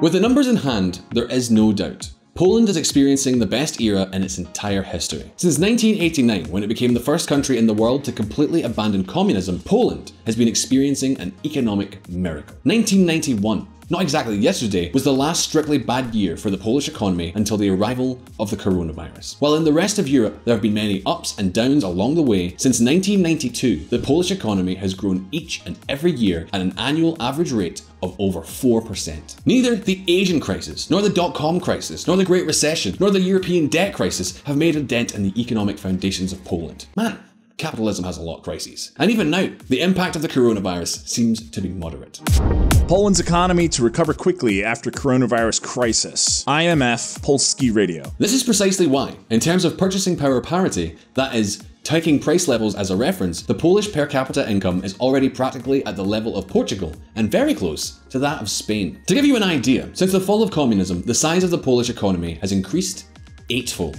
With the numbers in hand, there is no doubt. Poland is experiencing the best era in its entire history. Since 1989, when it became the first country in the world to completely abandon communism, Poland has been experiencing an economic miracle. 1991 not exactly yesterday, was the last strictly bad year for the Polish economy until the arrival of the coronavirus. While in the rest of Europe there have been many ups and downs along the way, since 1992 the Polish economy has grown each and every year at an annual average rate of over 4%. Neither the Asian crisis, nor the dot-com crisis, nor the Great Recession, nor the European debt crisis have made a dent in the economic foundations of Poland. Man, capitalism has a lot of crises. And even now, the impact of the coronavirus seems to be moderate. Poland's economy to recover quickly after coronavirus crisis. IMF Polskie Radio. This is precisely why, in terms of purchasing power parity, that is, taking price levels as a reference, the Polish per capita income is already practically at the level of Portugal and very close to that of Spain. To give you an idea, since the fall of communism, the size of the Polish economy has increased eightfold.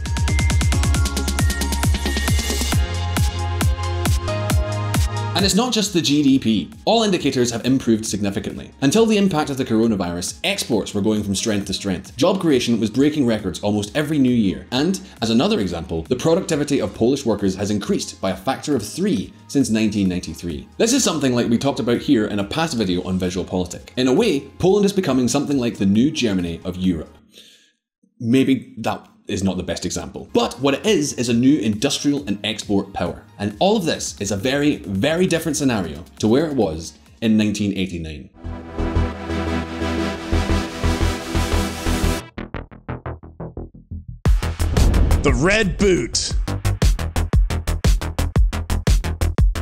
And it's not just the GDP. All indicators have improved significantly. Until the impact of the coronavirus, exports were going from strength to strength. Job creation was breaking records almost every new year. And, as another example, the productivity of Polish workers has increased by a factor of three since 1993. This is something like we talked about here in a past video on visual VisualPolitik. In a way, Poland is becoming something like the new Germany of Europe. Maybe that is not the best example. But what it is, is a new industrial and export power. And all of this is a very, very different scenario to where it was in 1989. The Red Boot.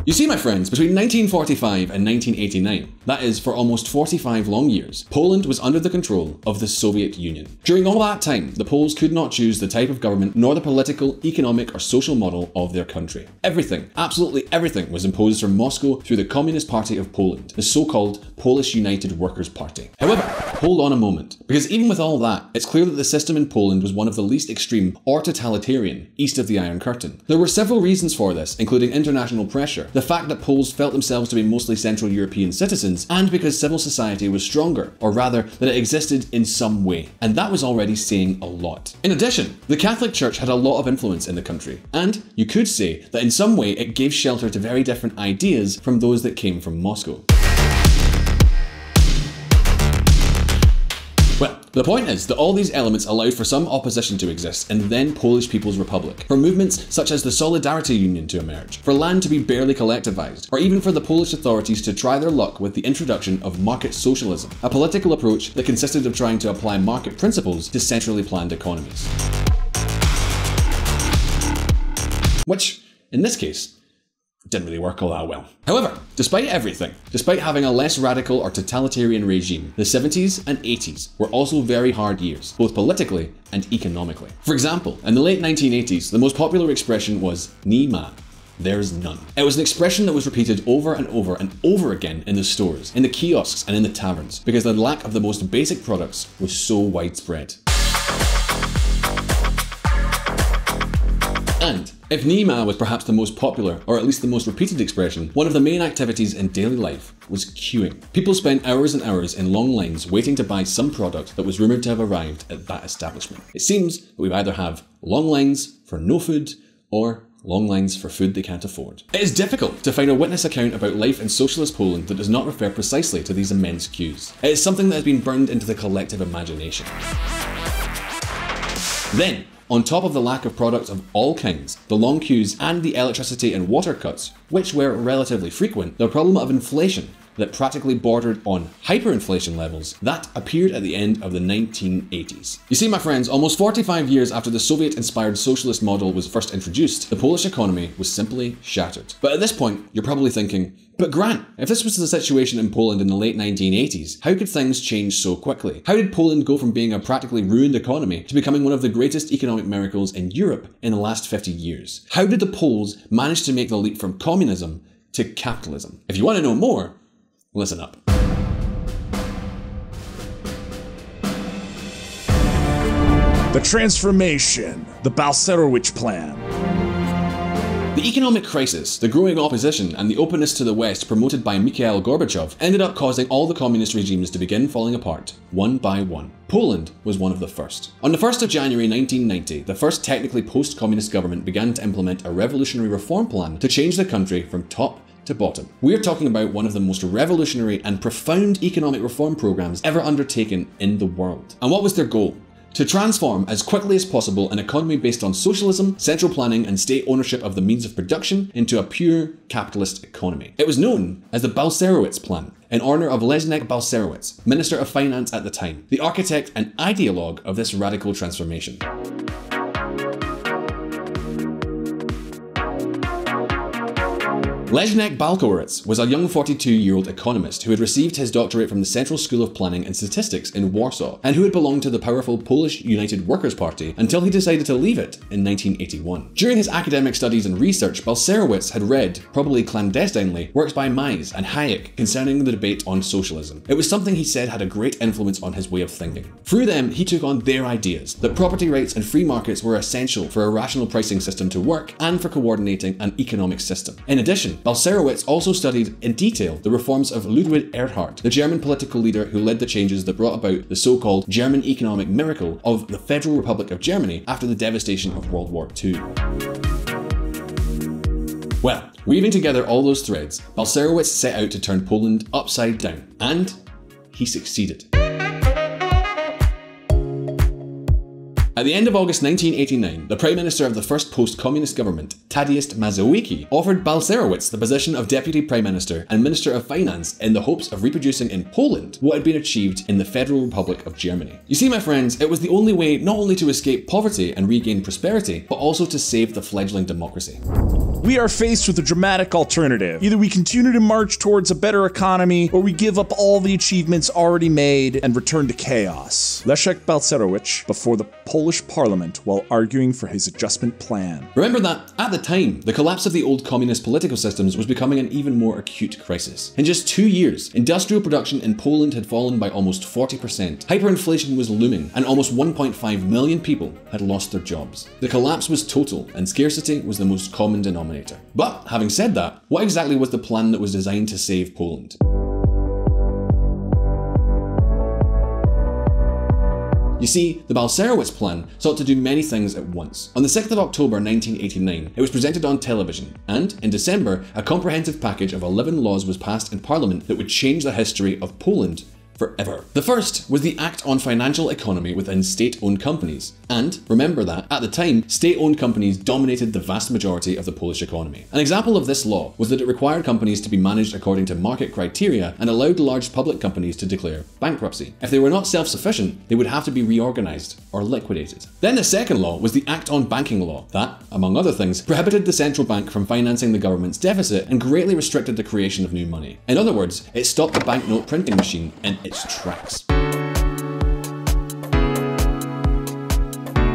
You see, my friends, between 1945 and 1989, that is, for almost 45 long years, Poland was under the control of the Soviet Union. During all that time, the Poles could not choose the type of government nor the political, economic, or social model of their country. Everything, absolutely everything, was imposed from Moscow through the Communist Party of Poland, the so called Polish United Workers' Party. However, hold on a moment, because even with all that, it's clear that the system in Poland was one of the least extreme or totalitarian east of the Iron Curtain. There were several reasons for this, including international pressure, the fact that Poles felt themselves to be mostly Central European citizens, and because civil society was stronger, or rather, that it existed in some way. And that was already saying a lot. In addition, the Catholic Church had a lot of influence in the country, and you could say that in some way it gave shelter to very different ideas from those that came from Moscow. The point is that all these elements allowed for some opposition to exist in then Polish People's Republic, for movements such as the Solidarity Union to emerge, for land to be barely collectivized, or even for the Polish authorities to try their luck with the introduction of market socialism, a political approach that consisted of trying to apply market principles to centrally planned economies. Which, in this case, didn't really work all that well. However, despite everything, despite having a less radical or totalitarian regime, the 70s and 80s were also very hard years, both politically and economically. For example, in the late 1980s, the most popular expression was "nie ma," there's none. It was an expression that was repeated over and over and over again in the stores, in the kiosks, and in the taverns, because the lack of the most basic products was so widespread. And if nie ma was perhaps the most popular, or at least the most repeated expression, one of the main activities in daily life was queuing. People spent hours and hours in long lines waiting to buy some product that was rumoured to have arrived at that establishment. It seems that we either have long lines for no food, or long lines for food they can't afford. It is difficult to find a witness account about life in socialist Poland that does not refer precisely to these immense queues. It is something that has been burned into the collective imagination. Then, on top of the lack of products of all kinds, the long queues and the electricity and water cuts, which were relatively frequent, the problem of inflation that practically bordered on hyperinflation levels that appeared at the end of the 1980s. You see, my friends, almost 45 years after the Soviet inspired socialist model was first introduced, the Polish economy was simply shattered. But at this point, you're probably thinking, but Grant, if this was the situation in Poland in the late 1980s, how could things change so quickly? How did Poland go from being a practically ruined economy to becoming one of the greatest economic miracles in Europe in the last 50 years? How did the Poles manage to make the leap from communism to capitalism? If you want to know more, listen up. The transformation, the Balcerowicz plan. The economic crisis, the growing opposition, and the openness to the West promoted by Mikhail Gorbachev ended up causing all the communist regimes to begin falling apart, one by one. Poland was one of the first. On the 1st of January 1990, the first technically post communist government began to implement a revolutionary reform plan to change the country from top to bottom. We're talking about one of the most revolutionary and profound economic reform programs ever undertaken in the world. And what was their goal? To transform as quickly as possible an economy based on socialism, central planning, and state ownership of the means of production into a pure capitalist economy. It was known as the Balcerowicz Plan, in honour of Leszek Balcerowicz, Minister of Finance at the time, the architect and ideologue of this radical transformation. Leszek Balcerowicz was a young 42-year-old economist who had received his doctorate from the Central School of Planning and Statistics in Warsaw, and who had belonged to the powerful Polish United Workers' Party until he decided to leave it in 1981. During his academic studies and research, Balcerowicz had read, probably clandestinely, works by Mises and Hayek concerning the debate on socialism. It was something he said had a great influence on his way of thinking. Through them, he took on their ideas that property rights and free markets were essential for a rational pricing system to work and for coordinating an economic system. In addition, Balcerowicz also studied in detail the reforms of Ludwig Erhard, the German political leader who led the changes that brought about the so-called German economic miracle of the Federal Republic of Germany after the devastation of World War II. Well, weaving together all those threads, Balcerowicz set out to turn Poland upside down, and he succeeded. At the end of August 1989, the Prime Minister of the first post-communist government, Tadeusz Mazowiecki, offered Balcerowicz the position of Deputy Prime Minister and Minister of Finance in the hopes of reproducing in Poland what had been achieved in the Federal Republic of Germany. You see, my friends, it was the only way not only to escape poverty and regain prosperity, but also to save the fledgling democracy. We are faced with a dramatic alternative. Either we continue to march towards a better economy, or we give up all the achievements already made and return to chaos. Leszek Balcerowicz before the Polish parliament while arguing for his adjustment plan. Remember that, at the time, the collapse of the old communist political systems was becoming an even more acute crisis. In just two years, industrial production in Poland had fallen by almost 40%, hyperinflation was looming, and almost 1.5 million people had lost their jobs. The collapse was total, and scarcity was the most common denominator. But having said that, what exactly was the plan that was designed to save Poland? You see, the Balcerowicz plan sought to do many things at once. On the 6th of October 1989, it was presented on television, and in December, a comprehensive package of 11 laws was passed in Parliament that would change the history of Poland forever. The first was the Act on Financial Economy within state-owned companies. And remember that, at the time, state-owned companies dominated the vast majority of the Polish economy. An example of this law was that it required companies to be managed according to market criteria and allowed large public companies to declare bankruptcy. If they were not self-sufficient, they would have to be reorganized or liquidated. Then the second law was the Act on Banking Law that, among other things, prohibited the central bank from financing the government's deficit and greatly restricted the creation of new money. In other words, it stopped the banknote printing machine in its tracks.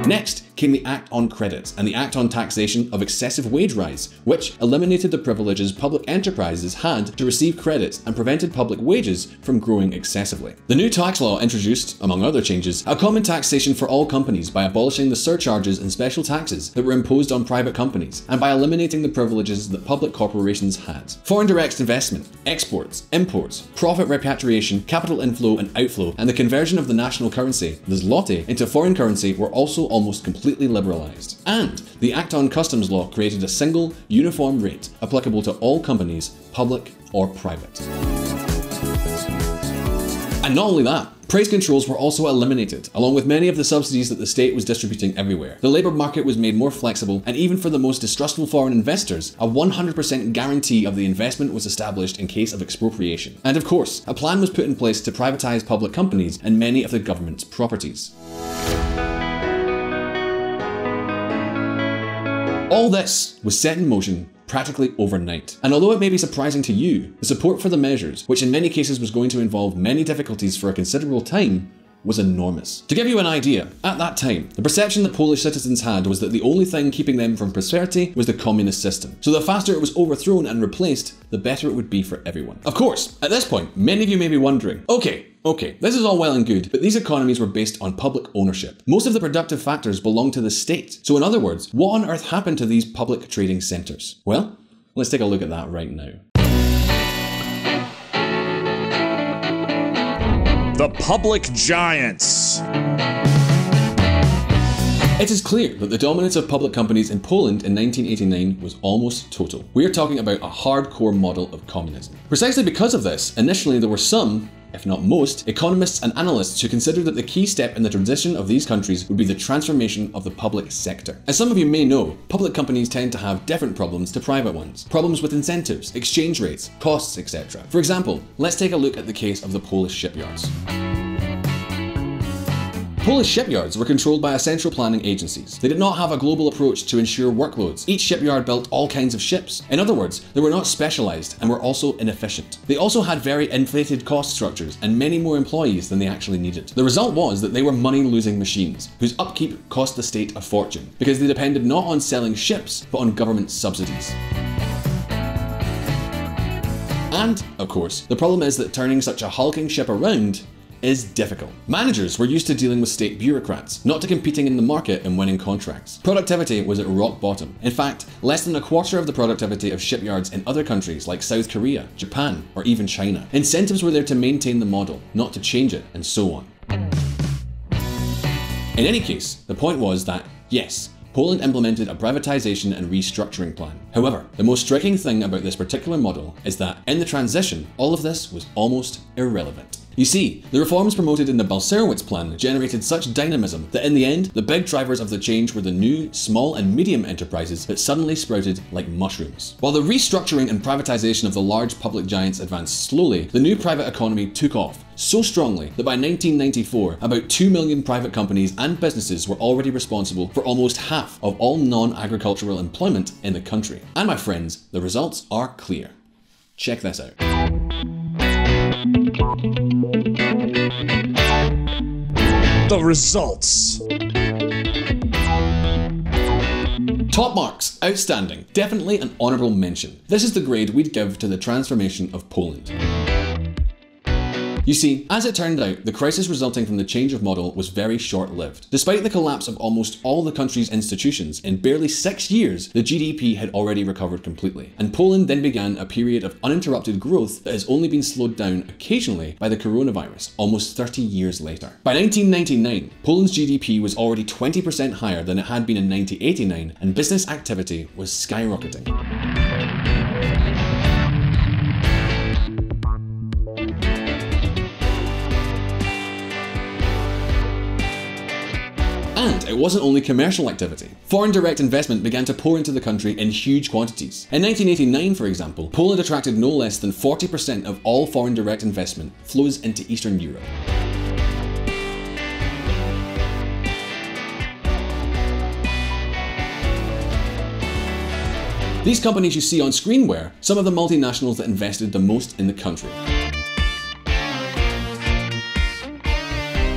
Next came the Act on Credit and the Act on Taxation of Excessive Wage Rise, which eliminated the privileges public enterprises had to receive credits and prevented public wages from growing excessively. The new tax law introduced, among other changes, a common taxation for all companies by abolishing the surcharges and special taxes that were imposed on private companies and by eliminating the privileges that public corporations had. Foreign direct investment, exports, imports, profit repatriation, capital inflow and outflow, and the conversion of the national currency, the zloty, into foreign currency were also almost completely liberalised. And the Act on Customs Law created a single, uniform rate applicable to all companies, public or private. And not only that, Price controls were also eliminated, along with many of the subsidies that the state was distributing everywhere. The labour market was made more flexible, and even for the most distrustful foreign investors, a 100% guarantee of the investment was established in case of expropriation. And of course, a plan was put in place to privatise public companies and many of the government's properties. All this was set in motion practically overnight. And although it may be surprising to you, the support for the measures, which in many cases was going to involve many difficulties for a considerable time, was enormous. To give you an idea, at that time, the perception that Polish citizens had was that the only thing keeping them from prosperity was the communist system. So the faster it was overthrown and replaced, the better it would be for everyone. Of course, at this point, many of you may be wondering, okay, Okay, this is all well and good, but these economies were based on public ownership. Most of the productive factors belong to the state. So, in other words, what on earth happened to these public trading centres? Well, let's take a look at that right now. The public giants. It is clear that the dominance of public companies in Poland in 1989 was almost total. We are talking about a hardcore model of communism. Precisely because of this, initially there were some, if not most, economists and analysts who consider that the key step in the transition of these countries would be the transformation of the public sector. As some of you may know, public companies tend to have different problems to private ones. Problems with incentives, exchange rates, costs, etc. For example, let's take a look at the case of the Polish shipyards. Polish shipyards were controlled by a central planning agencies. They did not have a global approach to ensure workloads. Each shipyard built all kinds of ships. In other words, they were not specialised and were also inefficient. They also had very inflated cost structures and many more employees than they actually needed. The result was that they were money losing machines, whose upkeep cost the state a fortune, because they depended not on selling ships, but on government subsidies. And, of course, the problem is that turning such a hulking ship around is difficult. Managers were used to dealing with state bureaucrats, not to competing in the market and winning contracts. Productivity was at rock bottom. In fact, less than a quarter of the productivity of shipyards in other countries like South Korea, Japan, or even China. Incentives were there to maintain the model, not to change it, and so on. In any case, the point was that, yes, Poland implemented a privatization and restructuring plan. However, the most striking thing about this particular model is that in the transition, all of this was almost irrelevant. You see, the reforms promoted in the Balcerowicz plan generated such dynamism that in the end, the big drivers of the change were the new small and medium enterprises that suddenly sprouted like mushrooms. While the restructuring and privatization of the large public giants advanced slowly, the new private economy took off so strongly that by 1994, about 2 million private companies and businesses were already responsible for almost half of all non agricultural employment in the country. And my friends, the results are clear. Check this out. The results. Top marks, outstanding, definitely an honourable mention. This is the grade we'd give to the transformation of Poland. You see, as it turned out, the crisis resulting from the change of model was very short lived. Despite the collapse of almost all the country's institutions, in barely six years, the GDP had already recovered completely. And Poland then began a period of uninterrupted growth that has only been slowed down occasionally by the coronavirus, almost 30 years later. By 1999, Poland's GDP was already 20% higher than it had been in 1989, and business activity was skyrocketing. It wasn't only commercial activity. Foreign direct investment began to pour into the country in huge quantities. In 1989, for example, Poland attracted no less than 40% of all foreign direct investment flows into Eastern Europe. These companies you see on screen were some of the multinationals that invested the most in the country.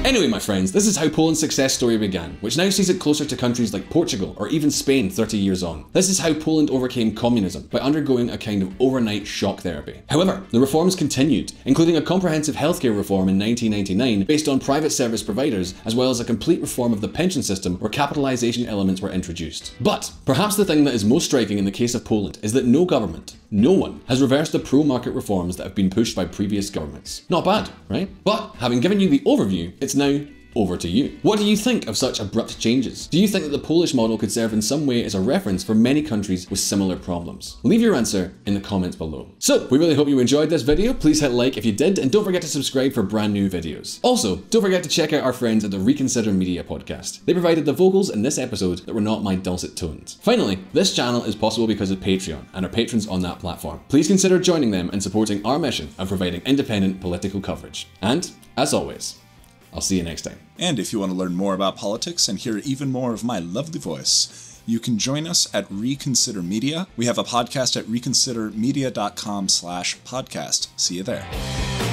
Anyway, my friends, this is how Poland's success story began, which now sees it closer to countries like Portugal or even Spain 30 years on. This is how Poland overcame communism by undergoing a kind of overnight shock therapy. However, the reforms continued, including a comprehensive healthcare reform in 1999 based on private service providers, as well as a complete reform of the pension system where capitalization elements were introduced. But perhaps the thing that is most striking in the case of Poland is that no government, no one, has reversed the pro market reforms that have been pushed by previous governments. Not bad, right? But having given you the overview, it's now over to you. What do you think of such abrupt changes? Do you think that the Polish model could serve in some way as a reference for many countries with similar problems? Leave your answer in the comments below. So, we really hope you enjoyed this video. Please hit like if you did, and don't forget to subscribe for brand new videos. Also, don't forget to check out our friends at the Reconsider Media podcast. They provided the vocals in this episode that were not my dulcet tones. Finally, this channel is possible because of Patreon and our patrons on that platform. Please consider joining them and supporting our mission of providing independent political coverage. And, as always, I'll see you next time. And if you want to learn more about politics and hear even more of my lovely voice, you can join us at Reconsider Media. We have a podcast at reconsidermedia.com slash podcast. See you there.